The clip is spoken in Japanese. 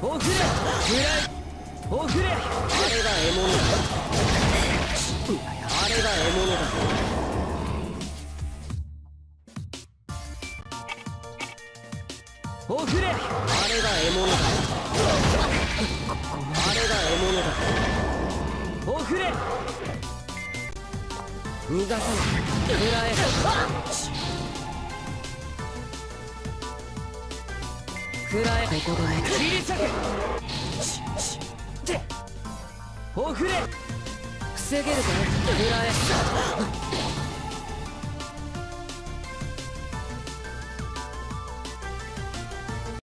ほふれ。フライほふれあれが獲物だあれが獲物だほふれあれが獲物だあれが獲物だほふれ逃がさない狙え食らえここだね切り裂け。てほふれ。防げるかね。食らえ